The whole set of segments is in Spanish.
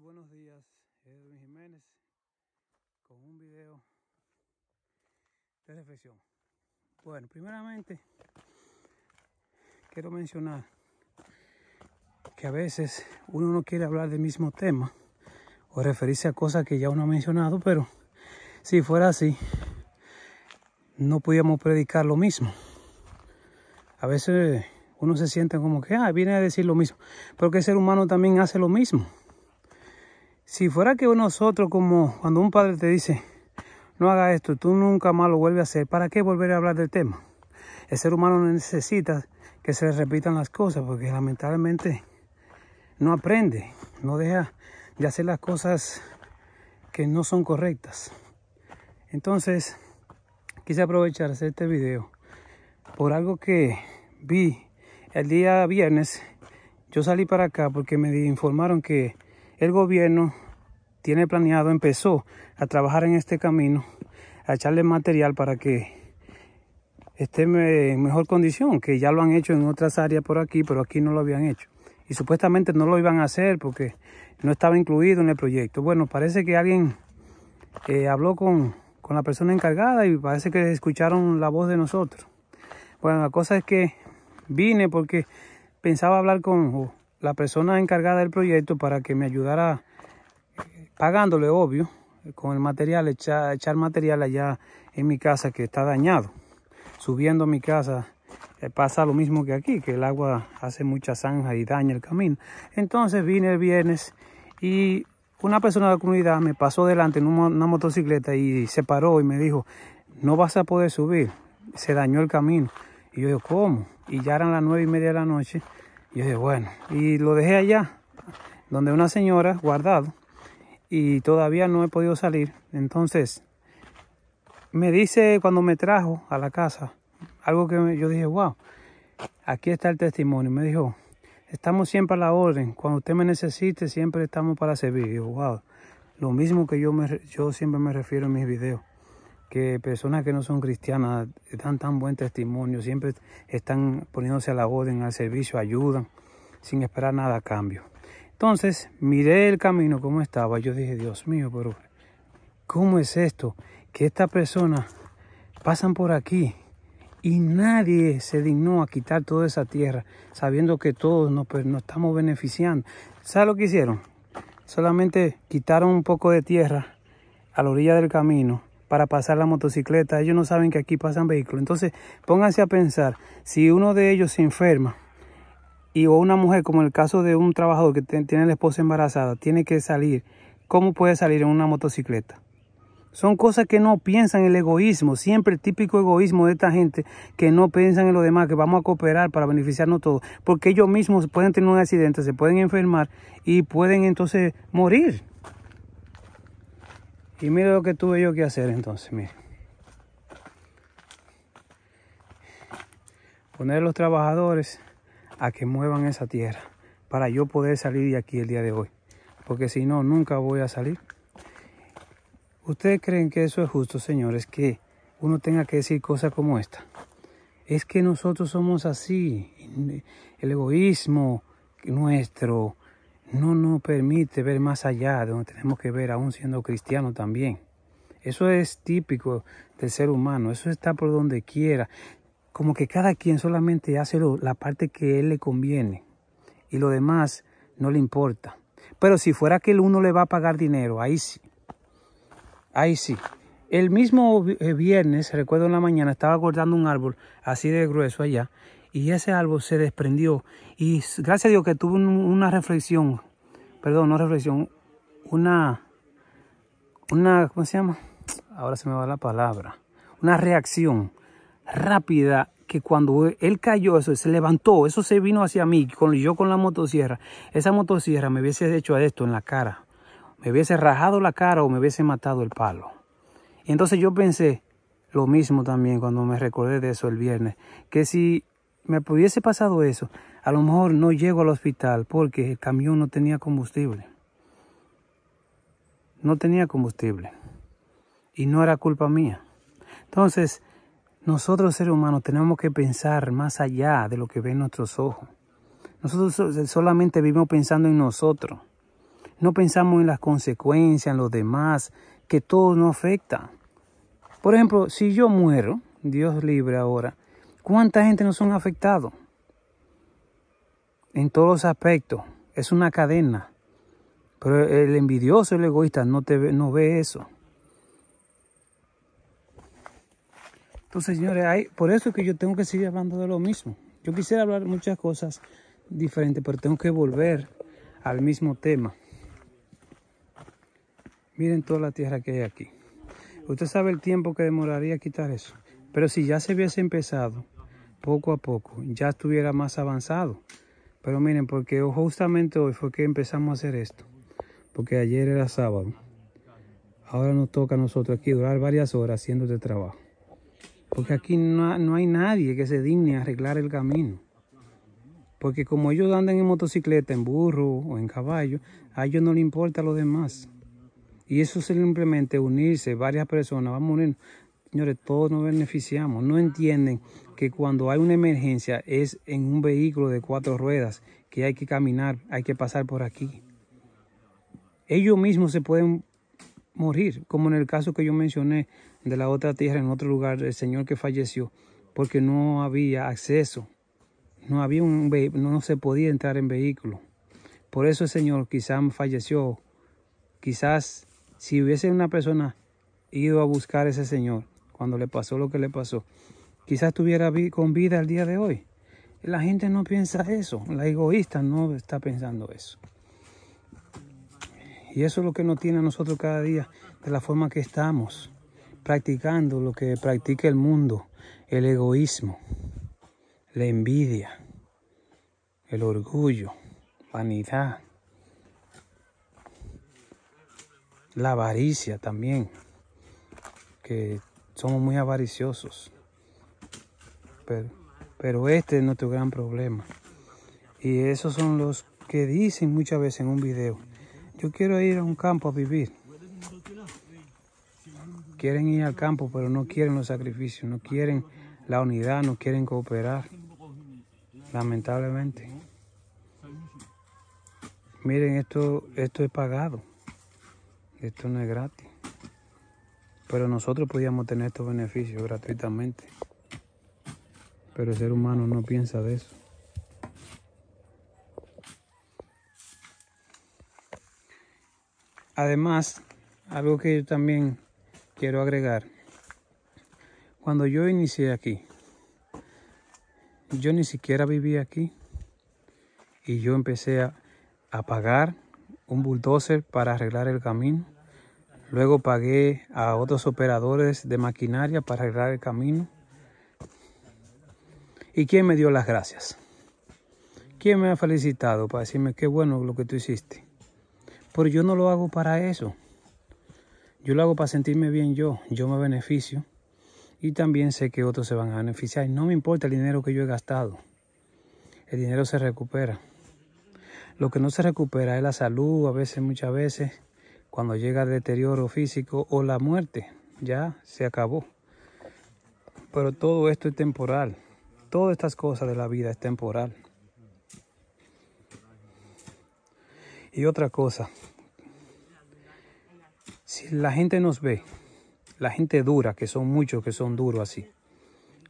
Buenos días, Edwin Jiménez con un video de reflexión. Bueno, primeramente quiero mencionar que a veces uno no quiere hablar del mismo tema o referirse a cosas que ya uno ha mencionado, pero si fuera así, no podíamos predicar lo mismo. A veces uno se siente como que, ah, viene a decir lo mismo, pero que el ser humano también hace lo mismo. Si fuera que nosotros, como cuando un padre te dice, no haga esto, tú nunca más lo vuelves a hacer, ¿para qué volver a hablar del tema? El ser humano necesita que se le repitan las cosas porque lamentablemente no aprende, no deja de hacer las cosas que no son correctas. Entonces, quise aprovechar este video por algo que vi el día viernes. Yo salí para acá porque me informaron que el gobierno tiene planeado, empezó a trabajar en este camino, a echarle material para que esté en mejor condición, que ya lo han hecho en otras áreas por aquí, pero aquí no lo habían hecho. Y supuestamente no lo iban a hacer porque no estaba incluido en el proyecto. Bueno, parece que alguien eh, habló con, con la persona encargada y parece que escucharon la voz de nosotros. Bueno, la cosa es que vine porque pensaba hablar con la persona encargada del proyecto para que me ayudara pagándole, obvio, con el material, echar, echar material allá en mi casa que está dañado. Subiendo a mi casa eh, pasa lo mismo que aquí, que el agua hace mucha zanja y daña el camino. Entonces vine el viernes y una persona de la comunidad me pasó delante en una motocicleta y se paró y me dijo, no vas a poder subir, se dañó el camino. Y yo digo, ¿cómo? Y ya eran las nueve y media de la noche y yo dije, bueno, y lo dejé allá, donde una señora guardado, y todavía no he podido salir. Entonces, me dice cuando me trajo a la casa, algo que yo dije, wow, aquí está el testimonio. Me dijo, estamos siempre a la orden, cuando usted me necesite, siempre estamos para servir. Y yo, wow, lo mismo que yo, me, yo siempre me refiero en mis videos que personas que no son cristianas dan tan buen testimonio, siempre están poniéndose a la orden, al servicio, ayudan, sin esperar nada a cambio. Entonces miré el camino como estaba, yo dije, Dios mío, pero ¿cómo es esto? Que estas personas pasan por aquí y nadie se dignó a quitar toda esa tierra, sabiendo que todos nos, nos estamos beneficiando. ¿Sabe lo que hicieron? Solamente quitaron un poco de tierra a la orilla del camino para pasar la motocicleta. Ellos no saben que aquí pasan vehículos. Entonces, pónganse a pensar, si uno de ellos se enferma y o una mujer, como el caso de un trabajador que tiene la esposa embarazada, tiene que salir, ¿cómo puede salir en una motocicleta? Son cosas que no piensan en el egoísmo, siempre el típico egoísmo de esta gente que no piensan en lo demás, que vamos a cooperar para beneficiarnos todos, porque ellos mismos pueden tener un accidente, se pueden enfermar y pueden entonces morir. Y mire lo que tuve yo que hacer entonces, mire. Poner a los trabajadores a que muevan esa tierra para yo poder salir de aquí el día de hoy. Porque si no, nunca voy a salir. ¿Ustedes creen que eso es justo, señores? Que uno tenga que decir cosas como esta. Es que nosotros somos así. El egoísmo nuestro, no nos permite ver más allá de donde tenemos que ver, aún siendo cristianos también. Eso es típico del ser humano, eso está por donde quiera. Como que cada quien solamente hace la parte que él le conviene y lo demás no le importa. Pero si fuera que el uno le va a pagar dinero, ahí sí. Ahí sí. El mismo eh, viernes, recuerdo en la mañana, estaba cortando un árbol así de grueso allá y ese árbol se desprendió. Y gracias a Dios que tuve una reflexión, perdón, no reflexión, una, una, ¿cómo se llama? Ahora se me va la palabra. Una reacción rápida que cuando él cayó, eso se levantó, eso se vino hacia mí, con, yo con la motosierra. Esa motosierra me hubiese hecho esto en la cara. Me hubiese rajado la cara o me hubiese matado el palo. Y entonces yo pensé lo mismo también cuando me recordé de eso el viernes, que si me hubiese pasado eso, a lo mejor no llego al hospital porque el camión no tenía combustible. No tenía combustible. Y no era culpa mía. Entonces, nosotros seres humanos tenemos que pensar más allá de lo que ven nuestros ojos. Nosotros solamente vivimos pensando en nosotros. No pensamos en las consecuencias, en los demás, que todo nos afecta. Por ejemplo, si yo muero, Dios libre ahora, ¿cuánta gente no son afectados? En todos los aspectos. Es una cadena. Pero el envidioso, el egoísta, no, te no ve eso. Entonces, señores, hay, por eso es que yo tengo que seguir hablando de lo mismo. Yo quisiera hablar muchas cosas diferentes, pero tengo que volver al mismo tema. Miren toda la tierra que hay aquí. Usted sabe el tiempo que demoraría quitar eso. Pero si ya se hubiese empezado poco a poco, ya estuviera más avanzado. Pero miren, porque justamente hoy fue que empezamos a hacer esto. Porque ayer era sábado. Ahora nos toca a nosotros aquí durar varias horas haciendo este trabajo. Porque aquí no, no hay nadie que se digne a arreglar el camino. Porque como ellos andan en motocicleta, en burro o en caballo, a ellos no les importa lo demás. Y eso es simplemente unirse, varias personas, vamos a unir. Señores, todos nos beneficiamos. No entienden que cuando hay una emergencia es en un vehículo de cuatro ruedas, que hay que caminar, hay que pasar por aquí. Ellos mismos se pueden morir, como en el caso que yo mencioné de la otra tierra en otro lugar, el señor que falleció, porque no había acceso, no había un no se podía entrar en vehículo. Por eso el señor quizás falleció, quizás si hubiese una persona ido a buscar a ese señor cuando le pasó lo que le pasó, quizás estuviera con vida el día de hoy. La gente no piensa eso, la egoísta no está pensando eso. Y eso es lo que nos tiene a nosotros cada día, de la forma que estamos, practicando lo que practica el mundo, el egoísmo, la envidia, el orgullo, vanidad, la avaricia también, que somos muy avariciosos. Pero, este es nuestro gran problema. Y esos son los que dicen muchas veces en un video, yo quiero ir a un campo a vivir. Quieren ir al campo, pero no quieren los sacrificios, no quieren la unidad, no quieren cooperar. Lamentablemente. Miren, esto, esto es pagado. Esto no es gratis. Pero nosotros podíamos tener estos beneficios gratuitamente. Pero el ser humano no piensa de eso. Además, algo que yo también quiero agregar. Cuando yo inicié aquí, yo ni siquiera vivía aquí. Y yo empecé a, a pagar un bulldozer para arreglar el camino. Luego pagué a otros operadores de maquinaria para arreglar el camino. ¿Y quién me dio las gracias? ¿Quién me ha felicitado para decirme qué bueno lo que tú hiciste? Pero yo no lo hago para eso. Yo lo hago para sentirme bien yo. Yo me beneficio. Y también sé que otros se van a beneficiar. No me importa el dinero que yo he gastado. El dinero se recupera. Lo que no se recupera es la salud, a veces, muchas veces, cuando llega el deterioro físico o la muerte, ya se acabó. Pero todo esto es temporal. Todas estas cosas de la vida es temporal. Y otra cosa, si la gente nos ve, la gente dura, que son muchos que son duros así,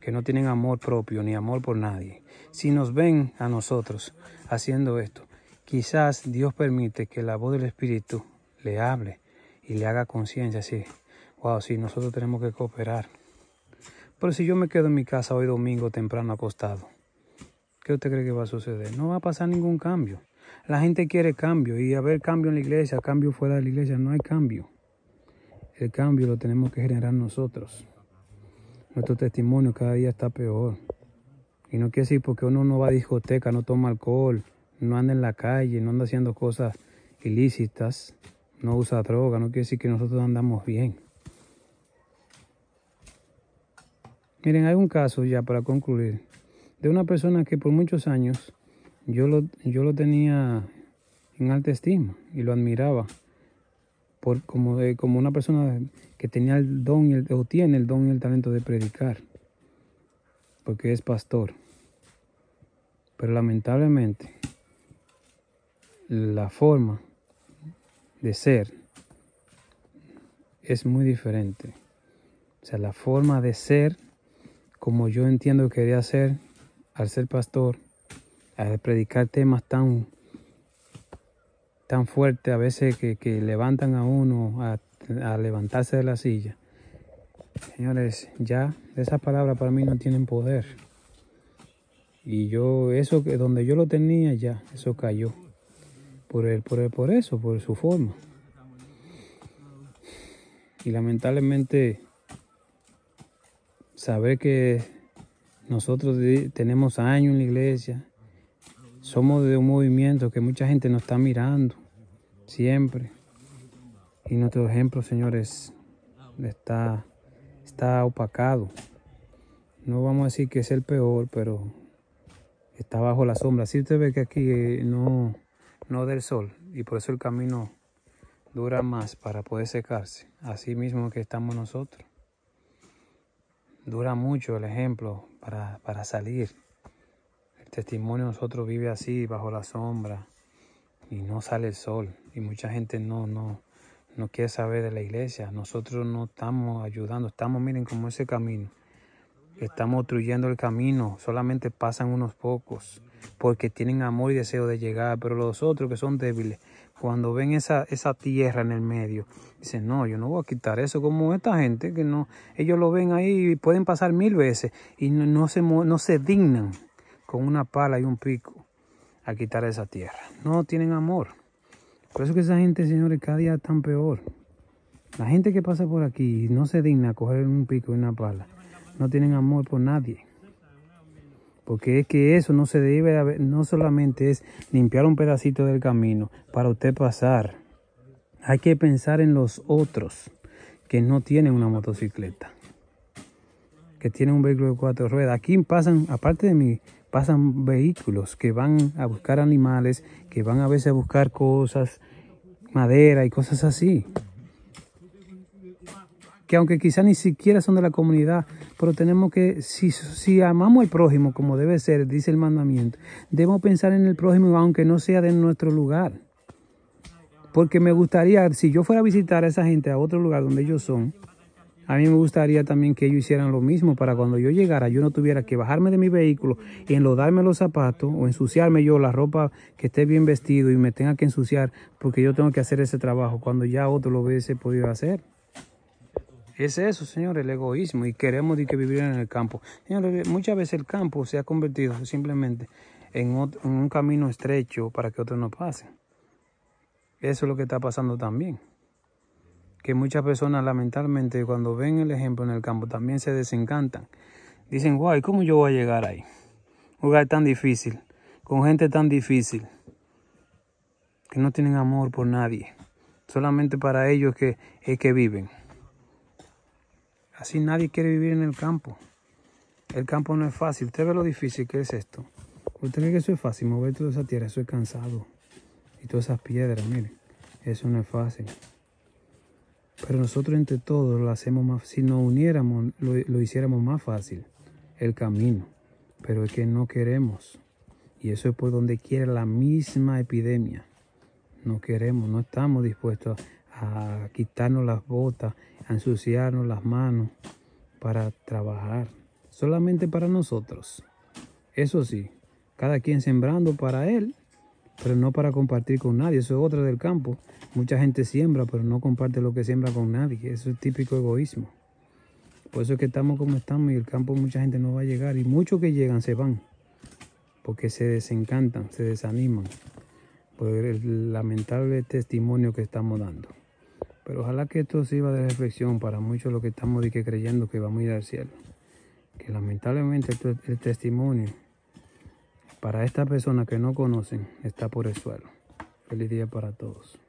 que no tienen amor propio ni amor por nadie, si nos ven a nosotros haciendo esto, Quizás Dios permite que la voz del Espíritu le hable y le haga conciencia así. Wow, sí, nosotros tenemos que cooperar. Pero si yo me quedo en mi casa hoy domingo temprano acostado, ¿qué usted cree que va a suceder? No va a pasar ningún cambio. La gente quiere cambio y haber cambio en la iglesia, cambio fuera de la iglesia, no hay cambio. El cambio lo tenemos que generar nosotros. Nuestro testimonio cada día está peor. Y no quiere decir porque uno no va a discoteca, no toma alcohol, no anda en la calle, no anda haciendo cosas ilícitas, no usa droga, no quiere decir que nosotros andamos bien. Miren, hay un caso ya para concluir, de una persona que por muchos años yo lo, yo lo tenía en alta estima y lo admiraba por, como, como una persona que tenía el don y o tiene el don y el talento de predicar, porque es pastor. Pero lamentablemente la forma de ser es muy diferente. O sea, la forma de ser, como yo entiendo que quería ser al ser pastor, al predicar temas tan, tan fuertes a veces que, levantan a uno a, a, levantarse de la silla. Señores, ya esas palabras para mí no tienen poder. Y yo, eso que donde yo lo tenía ya, eso cayó. Por, el, por, el, por eso, por su forma. Y lamentablemente, saber que nosotros tenemos años en la iglesia, somos de un movimiento que mucha gente nos está mirando siempre. Y nuestro ejemplo, señores, está, está opacado. No vamos a decir que es el peor, pero está bajo la sombra. Si usted ve que aquí eh, no, no del sol y por eso el camino dura más para poder secarse, así mismo que estamos nosotros. Dura mucho el ejemplo para, para salir. El testimonio de nosotros vive así, bajo la sombra, y no sale el sol. Y mucha gente no, no, no quiere saber de la iglesia. Nosotros no estamos ayudando, estamos, miren, como ese camino. Estamos obstruyendo el camino, solamente pasan unos pocos, porque tienen amor y deseo de llegar, pero los otros que son débiles, cuando ven esa, esa tierra en el medio, dicen, no, yo no voy a quitar eso como esta gente, que no, ellos lo ven ahí y pueden pasar mil veces y no, se, no se dignan con una pala y un pico a quitar esa tierra. No tienen amor. Por eso que esa gente, señores, cada día tan peor. La gente que pasa por aquí no se digna a coger un pico y una pala, no tienen amor por nadie. Porque es que eso no se debe, no solamente es limpiar un pedacito del camino para usted pasar. Hay que pensar en los otros que no tienen una motocicleta, que tienen un vehículo de cuatro ruedas. Aquí pasan, aparte de mí, pasan vehículos que van a buscar animales, que van a veces a buscar cosas, madera y cosas así que aunque quizá ni siquiera son de la comunidad, pero tenemos que, si, amamos al prójimo como debe ser, dice el mandamiento, debemos pensar en el prójimo aunque no sea de nuestro lugar. Porque me gustaría, si yo fuera a visitar a esa gente a otro lugar donde ellos son, a mí me gustaría también que ellos hicieran lo mismo para cuando yo llegara yo no tuviera que bajarme de mi vehículo y enlodarme los zapatos o ensuciarme yo la ropa que esté bien vestido y me tenga que ensuciar porque yo tengo que hacer ese trabajo cuando ya otro lo hubiese podido hacer. Es eso, señores, el egoísmo y queremos que vivir en el campo. Señores, muchas veces el campo se ha convertido simplemente en, un camino estrecho para que otros no pasen. Eso es lo que está pasando también. Que muchas personas lamentablemente cuando ven el ejemplo en el campo también se desencantan. Dicen, guay, ¿cómo yo voy a llegar ahí? Un lugar tan difícil, con gente tan difícil, que no tienen amor por nadie. Solamente para ellos que, es que viven. Así nadie quiere vivir en el campo. El campo no es fácil. Usted ve lo difícil que es esto. Usted cree que eso es fácil, mover toda esa tierra, eso es cansado. Y todas esas piedras, miren, eso no es fácil. Pero nosotros entre todos lo hacemos más, si nos uniéramos, lo, lo hiciéramos más fácil, el camino. Pero es que no queremos. Y eso es por donde quiere la misma epidemia. No queremos, no estamos dispuestos a a quitarnos las botas, a ensuciarnos las manos para trabajar, solamente para nosotros. Eso sí, cada quien sembrando para él, pero no para compartir con nadie. Eso es otra del campo. Mucha gente siembra, pero no comparte lo que siembra con nadie. Eso es típico egoísmo. Por eso es que estamos como estamos y el campo mucha gente no va a llegar. Y muchos que llegan se van, porque se desencantan, se desaniman por el lamentable testimonio que estamos dando. Pero ojalá que esto sirva de reflexión para muchos los que estamos de que creyendo que vamos a ir al cielo. Que lamentablemente el testimonio para estas personas que no conocen está por el suelo. Feliz día para todos.